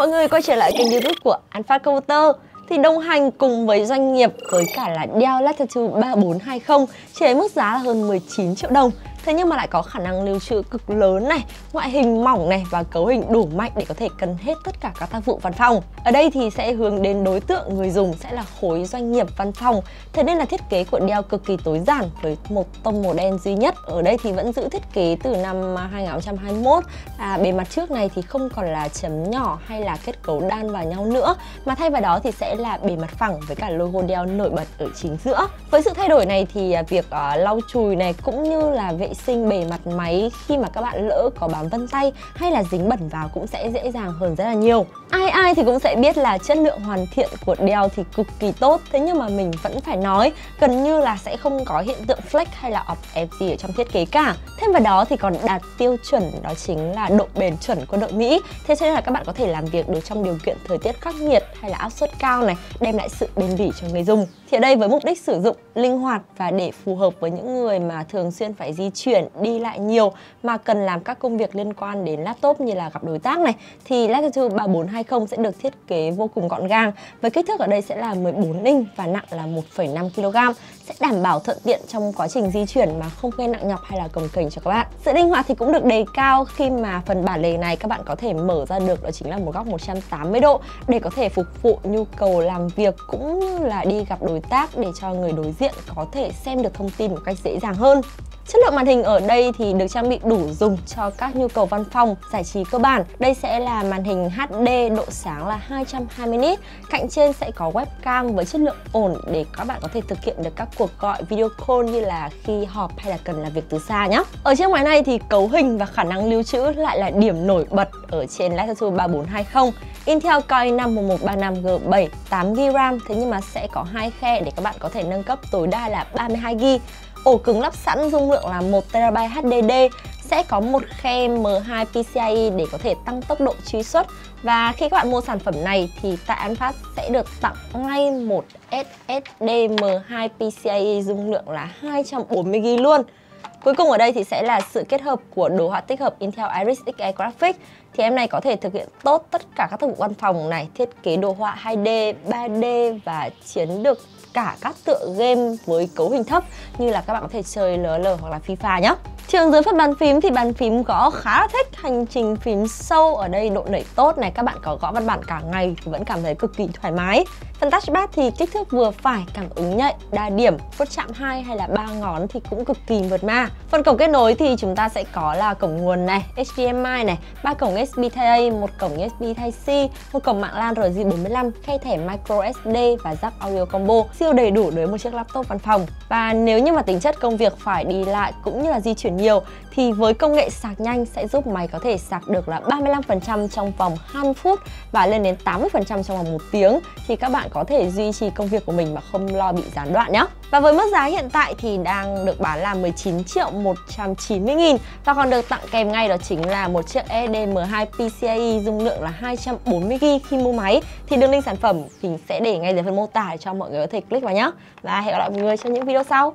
mọi người quay trở lại kênh youtube của Alpha Computer. Thì đồng hành cùng với doanh nghiệp với cả là Dell Latitude 3420 chỉ với mức giá là hơn 19 triệu đồng thế nhưng mà lại có khả năng lưu trữ cực lớn này, ngoại hình mỏng này và cấu hình đủ mạnh để có thể cân hết tất cả các tác vụ văn phòng. Ở đây thì sẽ hướng đến đối tượng người dùng sẽ là khối doanh nghiệp văn phòng. Thế nên là thiết kế của Dell cực kỳ tối giản với một tông màu đen duy nhất. Ở đây thì vẫn giữ thiết kế từ năm à, 2021. À, bề mặt trước này thì không còn là chấm nhỏ hay là kết cấu đan vào nhau nữa mà thay vào đó thì sẽ là bề mặt phẳng với cả logo Dell nổi bật ở chính giữa. Với sự thay đổi này thì à, việc uh, lau chùi này cũng như là vệ sinh bề mặt máy khi mà các bạn lỡ có bám vân tay hay là dính bẩn vào cũng sẽ dễ dàng hơn rất là nhiều. Ai ai thì cũng sẽ biết là chất lượng hoàn thiện của Dell thì cực kỳ tốt, thế nhưng mà mình vẫn phải nói, gần như là sẽ không có hiện tượng flex hay là ọp ép gì ở trong thiết kế cả. Thêm vào đó thì còn đạt tiêu chuẩn, đó chính là độ bền chuẩn của đội Mỹ. Thế cho nên là các bạn có thể làm việc được trong điều kiện thời tiết khắc nghiệt hay là áp suất cao này, đem lại sự bền bỉ cho người dùng. Thì ở đây với mục đích sử dụng linh hoạt và để phù hợp với những người mà thường xuyên phải di chuyển đi lại nhiều mà cần làm các công việc liên quan đến laptop như là gặp đối tác này thì Latitude 3420 sẽ được thiết kế vô cùng gọn gàng với kích thước ở đây sẽ là 14 inch và nặng là 1,5 kg sẽ đảm bảo thuận tiện trong quá trình di chuyển mà không gây nặng nhọc hay là cồng kềnh cho các bạn. Sự linh hoạt thì cũng được đề cao khi mà phần bản lề này các bạn có thể mở ra được đó chính là một góc 180 độ để có thể phục vụ nhu cầu làm việc cũng như là đi gặp đối tác để cho người đối diện có thể xem được thông tin một cách dễ dàng hơn. Chất lượng màn hình hình ở đây thì được trang bị đủ dùng cho các nhu cầu văn phòng, giải trí cơ bản. Đây sẽ là màn hình HD độ sáng là 220 nit. Cạnh trên sẽ có webcam với chất lượng ổn để các bạn có thể thực hiện được các cuộc gọi video call như là khi họp hay là cần làm việc từ xa nhé. Ở chiếc máy này thì cấu hình và khả năng lưu trữ lại là điểm nổi bật ở trên Latitude 3420. Intel Core i5 1135G7 8GB RAM thế nhưng mà sẽ có hai khe để các bạn có thể nâng cấp tối đa là 32GB Ổ cứng lắp sẵn dung lượng là 1TB HDD sẽ có một khe M2 PCIe để có thể tăng tốc độ truy xuất. Và khi các bạn mua sản phẩm này thì tại Anfast sẽ được tặng ngay một SSD M2 PCIe dung lượng là 240GB luôn. Cuối cùng ở đây thì sẽ là sự kết hợp của đồ họa tích hợp Intel Iris Xe Graphics thì em này có thể thực hiện tốt tất cả các tác vụ văn phòng này, thiết kế đồ họa 2D, 3D và chiến được cả các tựa game với cấu hình thấp như là các bạn có thể chơi LL hoặc là FIFA nhé. Trường dưới phần bàn phím thì bàn phím gõ khá là thích hành trình phím sâu ở đây độ nảy tốt này các bạn có gõ văn bản cả ngày thì vẫn cảm thấy cực kỳ thoải mái. Phần touchpad thì kích thước vừa phải, cảm ứng nhạy, đa điểm, vuốt chạm hai hay là ba ngón thì cũng cực kỳ mượt mà. Phần cổng kết nối thì chúng ta sẽ có là cổng nguồn này, HDMI này, ba cổng USB Type-A, một cổng USB Type-C, một cổng mạng LAN RJ45, khe thẻ micro SD và jack audio combo siêu đầy đủ đối với một chiếc laptop văn phòng. Và nếu như mà tính chất công việc phải đi lại cũng như là di chuyển nhiều, thì với công nghệ sạc nhanh sẽ giúp máy có thể sạc được là 35% trong vòng 20 phút và lên đến 80% trong vòng 1 tiếng, thì các bạn có thể duy trì công việc của mình mà không lo bị gián đoạn nhé. Và với mức giá hiện tại thì đang được bán là 19 triệu 190 nghìn và còn được tặng kèm ngay đó chính là một chiếc EDM2 PCIe dung lượng là 240GB khi mua máy thì đường link sản phẩm mình sẽ để ngay dưới phần mô tả cho mọi người có thể click vào nhé. Và hẹn gặp lại mọi người trong những video sau.